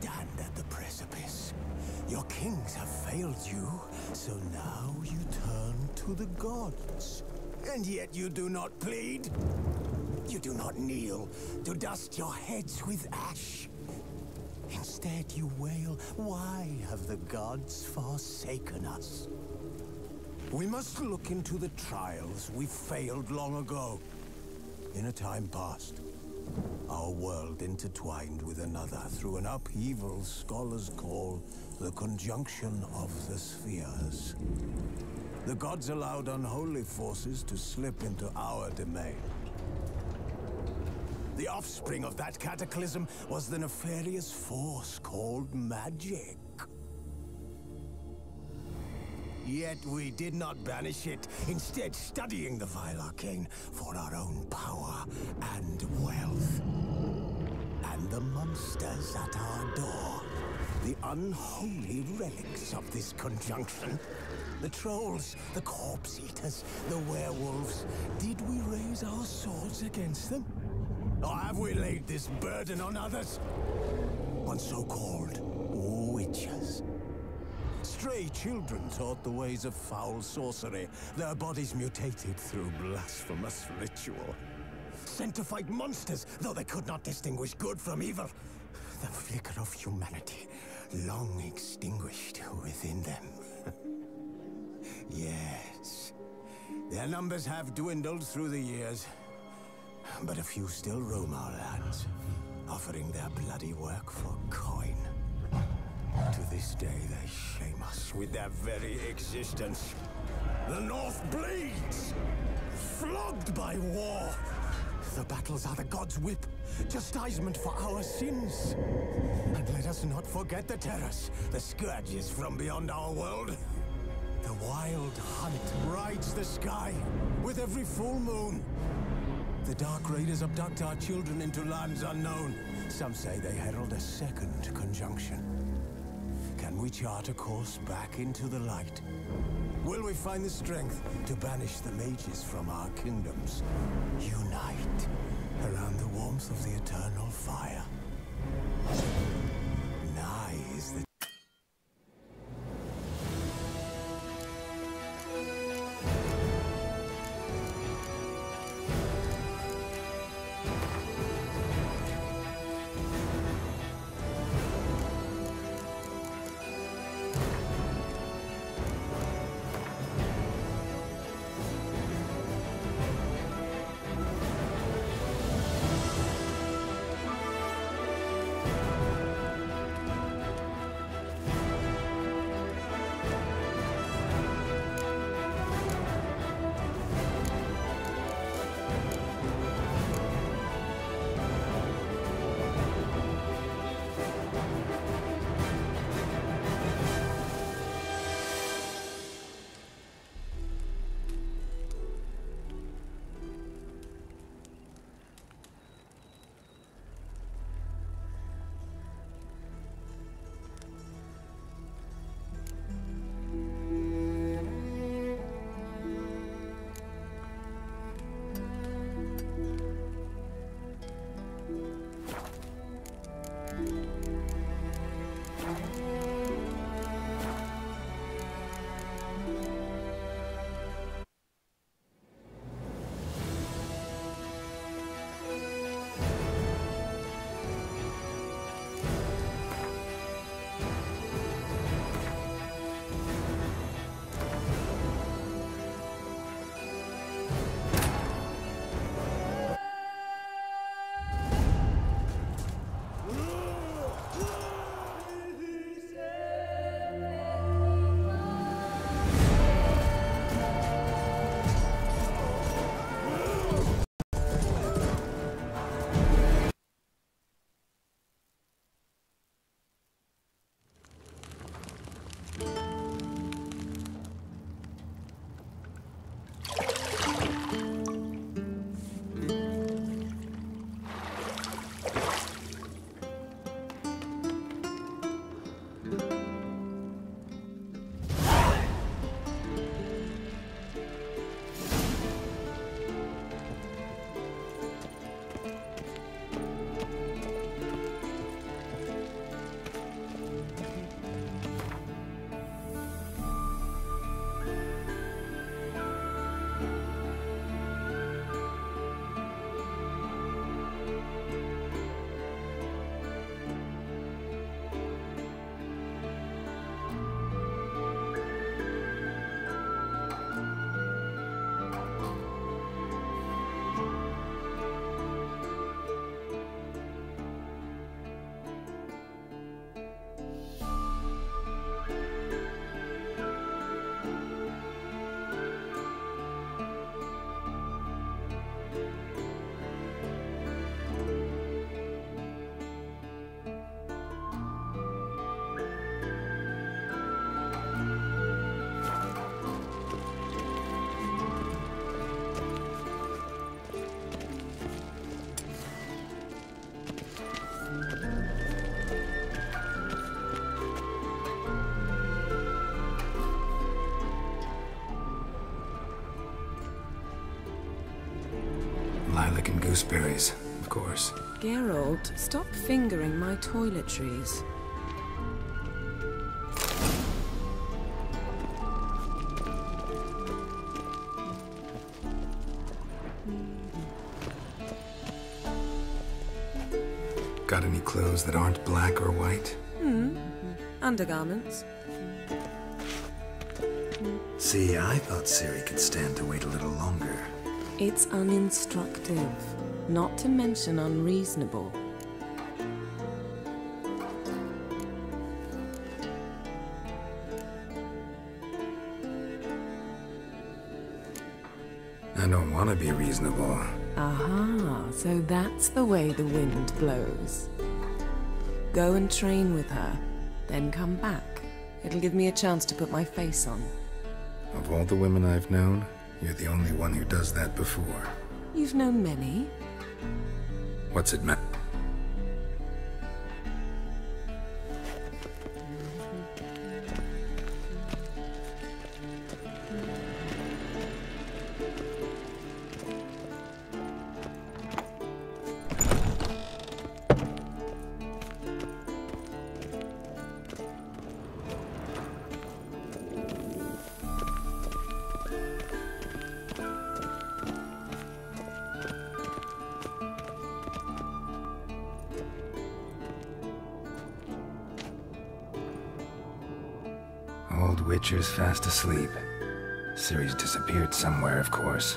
stand at the precipice. Your kings have failed you, so now you turn to the gods. And yet you do not plead. You do not kneel to dust your heads with ash. Instead you wail, why have the gods forsaken us? We must look into the trials we failed long ago. In a time past, our world intertwined with another through an upheaval scholars call the conjunction of the spheres. The gods allowed unholy forces to slip into our domain. The offspring of that cataclysm was the nefarious force called magic. Yet we did not banish it, instead studying the vile arcane for our own power and wealth. And the monsters at our door, the unholy relics of this conjunction. The trolls, the corpse eaters, the werewolves. Did we raise our swords against them? Or have we laid this burden on others? On so-called witchers. Stray children taught the ways of foul sorcery, their bodies mutated through blasphemous ritual. Sent to fight monsters, though they could not distinguish good from evil. The flicker of humanity, long extinguished within them. yes, their numbers have dwindled through the years, but a few still roam our lands, offering their bloody work for coin. To this day, they shame us with their very existence. The North bleeds! Flogged by war! The battles are the gods' whip, chastisement for our sins. And let us not forget the terrors, the scourges from beyond our world. The wild hunt rides the sky with every full moon. The Dark Raiders abduct our children into lands unknown. Some say they herald a second conjunction. We chart a course back into the light? Will we find the strength to banish the mages from our kingdoms? Unite around the warmth of the eternal fire. Gooseberries, of course. Geralt, stop fingering my toiletries. Got any clothes that aren't black or white? Hmm. Undergarments. See, I thought Ciri could stand to wait a little longer. It's uninstructive, not to mention unreasonable. I don't want to be reasonable. Aha, so that's the way the wind blows. Go and train with her, then come back. It'll give me a chance to put my face on. Of all the women I've known, you're the only one who does that before. You've known many. What's it meant? Witcher's fast asleep. Ciri's disappeared somewhere, of course.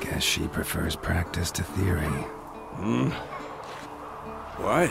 Guess she prefers practice to theory. Hmm? What?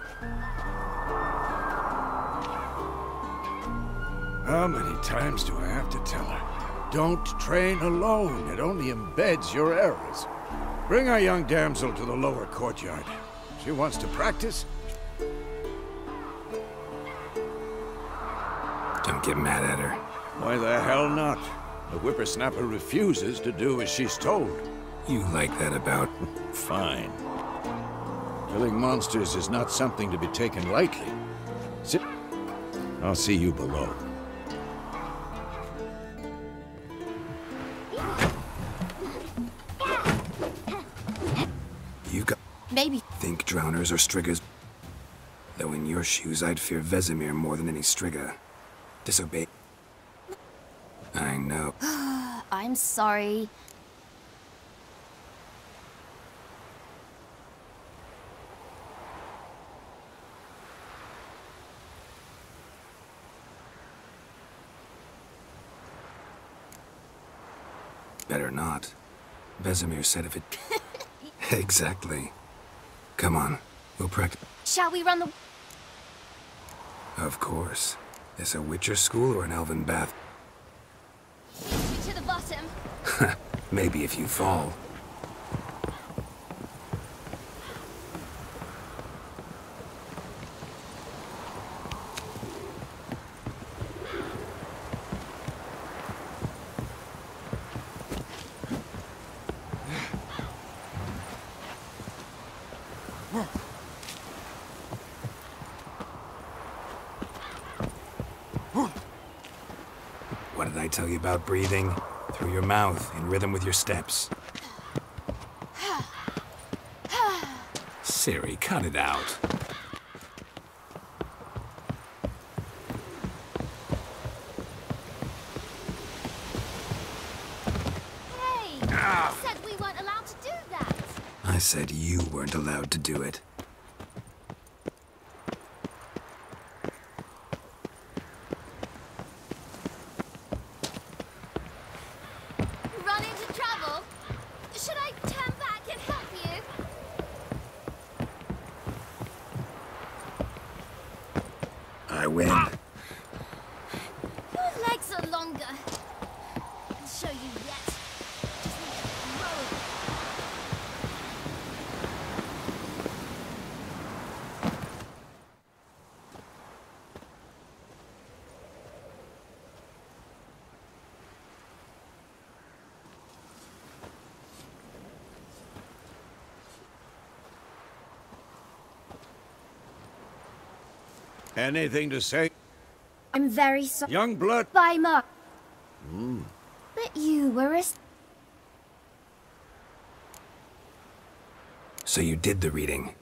How many times do I have to tell her? Don't train alone. It only embeds your errors. Bring our young damsel to the lower courtyard. She wants to practice. Don't get mad at her. Why the hell not? The whippersnapper refuses to do as she's told. You like that about... Fine. Killing monsters is not something to be taken lightly. Sit. I'll see you below. Maybe. Think drowners or striggers. Though in your shoes, I'd fear Vesemir more than any strigger. Disobey... I know. I'm sorry. Better not. Vesemir said if it... exactly. Come on, we'll practice. Shall we run the... Of course. Is a Witcher school or an elven bath? to the bottom? Maybe if you fall. Tell you about breathing? Through your mouth, in rhythm with your steps. Ciri, cut it out. Hey! You said we weren't allowed to do that! I said you weren't allowed to do it. Run into trouble? Should I turn back and help you? Anything to say? I'm very sorry. Young blood? Bye, Mark. Hmm. But you were a... So you did the reading.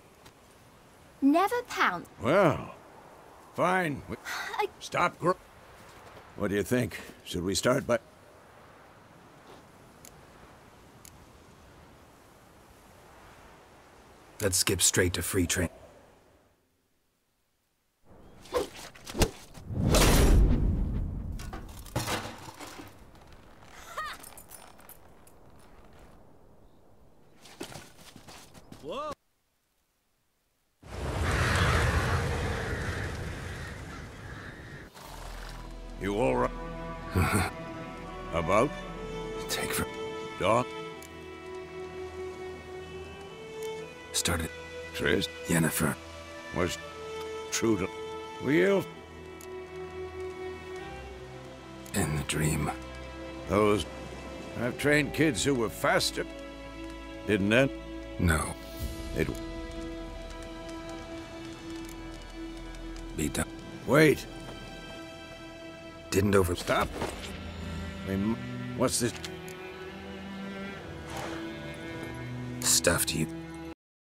Never pound. Well, fine. We- I- Stop gr- What do you think? Should we start by... Let's skip straight to free train. Doc? started. Triss? Yennefer. Was true to... We'll... In the dream. Those... I've trained kids who were faster. Didn't it? No. It... Be done. Wait. Didn't over. Stop. We m- What's this? Stuffed you.